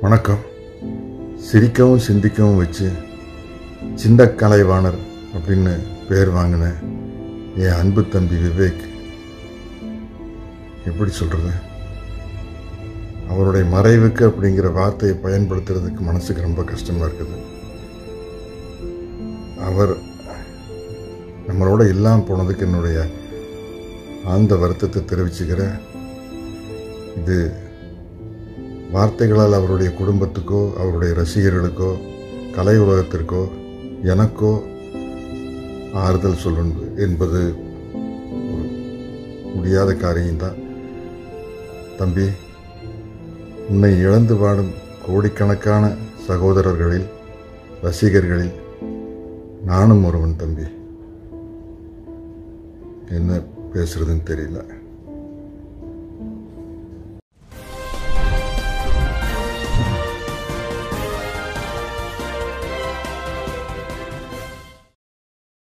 வணக்கம். சிரிக்கவும் சிந்திக்கவும் வச்சு சிந்தக்கலைவாணர் கலைவாணர் அப்படின்னு பேர் வாங்கின என் அன்பு தம்பி விவேக். எப்படி சொல்கிறது அவருடைய மறைவுக்கு அப்படிங்கிற வார்த்தையை பயன்படுத்துறதுக்கு மனசுக்கு ரொம்ப கஷ்டமாக இருக்குது. அவர் நம்மளோட இல்லாமல் போனதுக்கு என்னுடைய ஆழ்ந்த வருத்தத்தை தெரிவிச்சுக்கிறேன் இது வார்த்தைகளால் அவருடைய குடும்பத்துக்கோ அவருடைய ரசிகர்களுக்கோ கலை உலகத்திற்கோ எனக்கோ ஆறுதல் சொல்லணும் என்பது ஒரு முடியாத காரியம்தான் தம்பி உன்னை இழந்து வாடும் கோடிக்கணக்கான சகோதரர்களில் ரசிகர்களில் நானும் ஒருவன் தம்பி. என்ன பேசுறதுன்னு தெரியல.